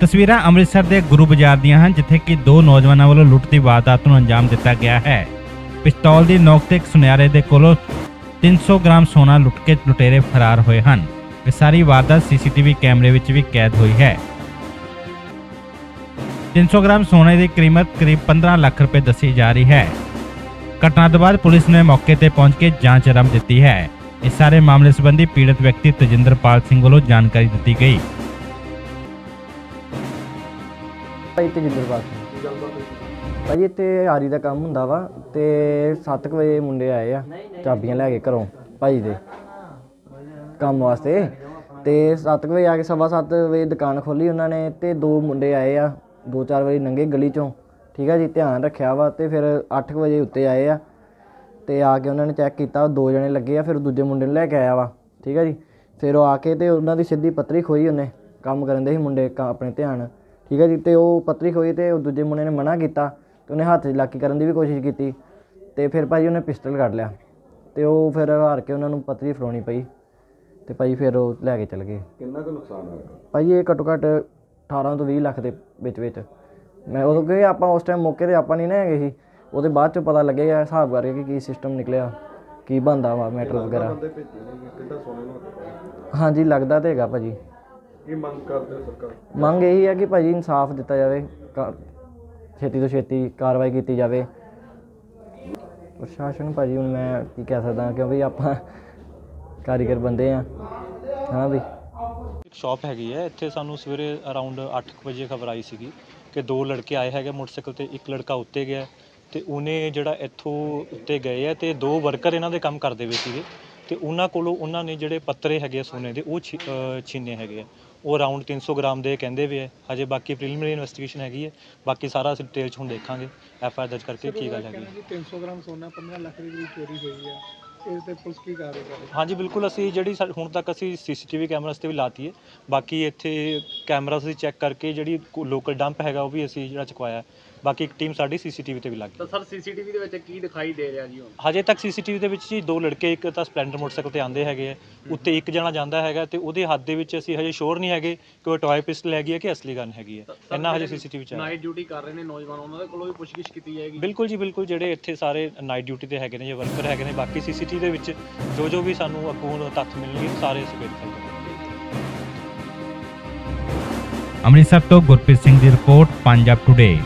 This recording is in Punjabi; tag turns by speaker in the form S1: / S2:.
S1: ਤਸਵੀਰਾਂ ਅੰਮ੍ਰਿਤਸਰ ਦੇ ਗੁਰੂ ਬਾਜ਼ਾਰ ਦੀਆਂ ਹਨ, ਜਿੱਥੇ ਕਿ ਦੋ ਨੌਜਵਾਨਾਂ ਵੱਲੋਂ ਲੁੱਟ ਦੀ ਵਾਰਦਾਤ ਨੂੰ ਅੰਜਾਮ ਦਿੱਤਾ ਗਿਆ ਹੈ। ਪਿਸਤੌਲ ਦੀ ਨੋਕ ਤੇ ਇੱਕ ਸੁਨਿਆਰੇ ਦੇ ਕੋਲੋਂ 300 ਗ੍ਰਾਮ ਸੋਨਾ ਲੁੱਟ ਕੇ ਲੁਟੇਰੇ ਫਰਾਰ ਹੋਏ ਹਨ। ਇਹ ਸਾਰੀ ਵਾਰਦਾਤ ਸੀਸੀਟੀਵੀ ਕੈਮਰੇ ਵਿੱਚ ਵੀ ਕੈਦ ਹੋਈ ਹੈ। 300 ਗ੍ਰਾਮ ਸੋਨੇ ਦੀ ਕੀਮਤ ਕਰੀਬ 15 ਲੱਖ ਰੁਪਏ ਦੱਸੀ ਜਾ ਰਹੀ ਹੈ। ਘਟਨਾ ਤੋਂ ਬਾਅਦ ਪੁਲਿਸ ਨੇ ਮੌਕੇ ਤੇ ਪਹੁੰਚ ਕੇ ਜਾਂਚ ਆਰੰਭ ਦਿੱਤੀ ਹੈ। ਇਸ ਸਾਰੇ ਮਾਮਲੇ ਸੰਬੰਧੀ ਪੀੜਤ ਵਿਅਕਤੀ ਤਜਿੰਦਰਪਾਲ ਸਿੰਘ ਵੱਲੋਂ ਜਾਣਕਾਰੀ ਦਿੱਤੀ ਗਈ।
S2: ਭਾਈ ਤੇਜਿੰਦਰਪਾਲ ਸਿੰਘ ਭਾਈ ਇੱਥੇ ਆਰੀ ਦਾ ਕੰਮ ਹੁੰਦਾ ਵਾ ਤੇ 7 ਵਜੇ ਮੁੰਡੇ ਆਏ ਆ, ਚਾਬੀਆਂ ਲੈ ਕੇ ਘਰੋਂ ਭਾਈ ਦੇ ਕੰਮ ਵਾਸਤੇ। ਤੇ 7 ਵਜੇ ਆ ਕੇ ਸਵਾ ਸੱਤ ਵਜੇ ਦੁਕਾਨ ਖੋਲੀ ਉਹਨਾਂ ਨੇ ਤੇ ਦੋ ਮੁੰਡੇ ਆਏ ਆ, ਦੋ ਚਾਰ ਵਜੇ ਨੰਗੇ ਗਲੀ ਚੋਂ। ਠੀਕ ਆ ਜੀ, ਧਿਆਨ ਰੱਖਿਆ ਵਾ ਤੇ ਫਿਰ 8 ਵਜੇ ਉੱਤੇ ਆਏ ਆ ਤੇ ਆ ਕੇ ਉਹਨਾਂ ਨੇ ਚੈੱਕ ਕੀਤਾ, ਦੋ ਜਣੇ ਲੱਗੇ ਆ, ਫਿਰ ਦੂਜੇ ਮੁੰਡੇ ਨੂੰ ਲੈ ਕੇ ਆਇਆ ਵਾ। ਠੀਕ ਆ ਜੀ, ਫਿਰ ਉਹ ਆ ਕੇ ਤੇ ਉਹਨਾਂ ਦੀ ਸਿੱਧੀ ਪੱਤਰੀ ਖੋਈ ਉਹਨੇ, ਕੰਮ ਕਰਨ ਦੇ ਸੀ ਮੁੰਡੇ ਆਪਣੇ ਧਿਆਨ ਠੀਕ ਆ ਜੀ? ਤੇ ਉਹ ਪੱਤਰੀ ਖੋਈ ਤੇ ਉਹ ਦੂਜੇ ਮੁੰਡੇ ਨੇ ਮਨਾ ਕੀਤਾ ਤੇ ਉਹਨੇ ਹੱਥ 'ਚ ਲਾਕੀ ਕਰਨ ਦੀ ਵੀ ਕੋਸ਼ਿਸ਼ ਕੀਤੀ ਤੇ ਫਿਰ ਭਾਜੀ ਉਹਨੇ ਪਿਸਟਲ ਕੱਢ ਲਿਆ ਤੇ ਉਹ ਫਿਰ ਹਾਰ ਕੇ ਉਹਨਾਂ ਨੂੰ ਪੱਤਰੀ ਫੜਾਉਣੀ ਪਈ ਤੇ ਭਾਜੀ ਫਿਰ ਉਹ ਲੈ ਕੇ ਚਲ ਗਏ।
S3: ਕਿੰਨਾ ਕੁ ਨੁਕਸਾਨ ਹੋਇਆ?
S2: ਭਾਜੀ ਇਹ ਘੱਟੋ ਘੱਟ 18 ਤੋਂ 20 ਲੱਖ ਦੇ ਵਿੱਚ ਵਿੱਚ। ਮੈਂ ਉਦੋਂ ਕਿ ਆਪਾਂ ਉਸ ਟਾਈਮ ਮੌਕੇ ਤੇ ਆਪਾਂ ਨਹੀਂ ਨਾ ਹੈਗੇ ਸੀ ਉਹਦੇ ਬਾਅਦ ਚ ਪਤਾ ਲੱਗੇਗਾ ਹਿਸਾਬ ਕਰਕੇ ਕਿ ਕੀ ਸਿਸਟਮ ਨਿਕਲਿਆ ਕੀ ਬੰਦਾ ਵਾ ਮੈਟਰ ਵਗੈਰਾ। ਹਾਂਜੀ ਲੱਗਦਾ ਤੇ ਹੈਗਾ ਭਾਜੀ।
S3: ਕੀ ਮੰਗ ਕਰਦੇ ਹੋ ਸਰਕਾਰ?
S2: ਮੰਗ ਇਹੀ ਹੈ ਕਿ ਭਾਜੀ ਇਨਸਾਫ ਦਿੱਤਾ ਜਾਵੇ ਕਾ- ਛੇਤੀ ਤੋਂ ਛੇਤੀ ਕਾਰਵਾਈ ਕੀਤੀ ਜਾਵੇ। ਪ੍ਰਸ਼ਾਸਨ ਭਾਜੀ ਹੁਣ ਮੈਂ ਕੀ ਕਹਿ ਸਕਦਾ ਕਿਉਂਕਿ ਆਪਾਂ ਕਾਰੀਗਰ ਬੰਦੇ ਆ ਹਾਂ ਵੀ।
S4: ਇੱਕ ਸ਼ਾਪ ਹੈਗੀ ਹੈ ਇੱਥੇ ਸਾਨੂੰ ਸਵੇਰੇ ਅਰਾਊਂਡ 8 ਵਜੇ ਖਬਰ ਆਈ ਸੀਗੀ ਕਿ ਦੋ ਲੜਕੇ ਆਏ ਹੈਗੇ ਮੋਟਰਸਾਈਕਲ ਤੇ ਇੱਕ ਲੜਕਾ ਉੱਤੇ ਗਿਆ ਤੇ ਉਹਨੇ ਜਿਹੜਾ ਇੱਥੋਂ ਉੱਤੇ ਗਏ ਆ ਤੇ ਦੋ ਵਰਕਰ ਇਹਨਾਂ ਦੇ ਕੰਮ ਕਰਦੇ ਵੇ ਸੀਗੇ। ਤੇ ਉਹਨਾਂ ਕੋਲੋਂ ਉਹਨਾਂ ਨੇ ਜਿਹੜੇ ਪੱਤਰੇ ਹੈਗੇ ਆ ਸੋਨੇ ਦੇ ਉਹ ਛੀ- ਅਹ ਛੀਨੇ ਹੈਗੇ ਆ। ਉਹ ਅਰਾਊਂਡ 300 ਗ੍ਰਾਮ ਦੇ ਕਹਿੰਦੇ ਵੀ ਹੈ ਹਜੇ ਬਾਕੀ ਪ੍ਰੀਲਿਮਿਨਰੀ ਇਨਵੈਸਟੀਗੇਸ਼ਨ ਹੈਗੀ ਹੈ ਬਾਕੀ ਸਾਰਾ ਅਸੀਂ ਡਿਟੇਲ ਚ ਹੁਣ ਦੇਖਾਂਗੇ। ਐਫ ਆਈ ਦਰਜ ਕਰਕੇ ਕੀ ਗੱਲ ਹੈਗੀ ਹੈ
S5: 300 ਗ੍ਰਾਮ ਸੋਨਾ 15 ਲੱਖ ਦੀ ਕਰੀਬ ਚੋਰੀ ਹੋਈ ਆ ਇਸ ਤੇ ਪੁਲਿਸ ਕੀ ਕਰ ਰਹੀ ਹੈ?
S4: ਹਾਂਜੀ ਬਿਲਕੁਲ ਅਸੀਂ ਜਿਹੜੀ ਸਾ- ਹੁਣ ਤੱਕ ਅਸੀਂ ਸੀਸੀਟੀਵੀ ਕੈਮਰਾਸ ਤੇ ਵੀ ਲਾਤੀ ਹੈ। ਬਾਕੀ ਇੱਥੇ ਕੈਮਰਾਸ ਦੀ ਚੈੱਕ ਕਰਕੇ ਜਿਹੜੀ ਲੋਕਲ ਡੰਪ ਹੈਗਾ ਉਹ ਵੀ ਅਸੀਂ ਜਿਹੜਾ ਚੁਕਵਾਇਆ। ਹੈ। ਬਾਕੀ ਇੱਕ ਟੀਮ ਸਾਡੀ ਸੀਸੀਟੀਵੀ ਤੇ ਵੀ ਲੱਗ ਗਈ।
S5: ਤਾਂ ਸਰ ਸੀਸੀਟੀਵੀ ਦੇ ਵਿੱਚ ਕੀ ਦਿਖਾਈ ਦੇ ਰਿਹਾ ਜੀ ਹੁਣ?
S4: ਹਜੇ ਤੱਕ ਸੀਸੀਟੀਵੀ ਦੇ ਵਿੱਚ ਜੀ ਦੋ ਲੜਕੇ ਇੱਕ ਤਾਂ ਸਪਲੈਂਡਰ ਮੋਟਰਸਾਈਕਲ ਤੇ ਆਂਦੇ ਹੈਗੇ ਆ ਉੱਤੇ ਇੱਕ ਜਣਾ ਜਾਂਦਾ ਹੈਗਾ ਤੇ ਉਹਦੇ ਹੱਥ ਦੇ ਵਿੱਚ ਅਸੀਂ ਹਜੇ ਸ਼ੋਰ ਨਹੀਂ ਹੈਗੇ ਕਿ ਉਹ ਟੌਏ ਪਿਸਟਲ ਹੈਗੀ ਹੈ ਕਿ ਅਸਲੀ ਗਨ ਹੈਗੀ ਹੈ ਇੰਨਾ ਹਜੇ ਸੀਸੀਟੀਵੀ ਚ
S5: ਨਾਈਟ ਡਿਊਟੀ ਕਰ ਰਹੇ ਨੇ ਨੌਜਵਾਨ ਉਹਨਾਂ ਦੇ ਕੋਲੋਂ ਵੀ ਪੁੱਛਗਿੱਛ ਕੀਤੀ ਜਾਏਗੀ?
S4: ਬਿਲਕੁਲ ਜੀ ਬਿਲਕੁਲ ਜਿਹੜੇ ਇੱਥੇ ਸਾਰੇ ਨਾਈਟ ਡਿਊਟੀ ਤੇ ਹੈਗੇ ਨੇ ਜੇ ਵਰਕਰ ਹੈਗੇ ਨੇ ਬਾਕੀ ਸੀਸੀਟੀਵੀ ਦੇ ਵਿੱਚ ਜੋ ਜੋ ਵੀ ਸਾਨੂੰ ਅਕੂਨ ਤੱਥ ਮਿਲਣਗੇ ਸਾਰੇ ਅਸੀਂ ਵੈਰੀਫਾਈ ਕਰਾਂਗੇ।
S1: ਅੰਮ੍ਰਿਤਸਰ ਤੋਂ ਗੁਰਪ੍ਰੀਤ ਸਿੰਘ ਦੀ ਰਿਪੋਰਟ ਪੰਜਾਬ ਟੁਡੇ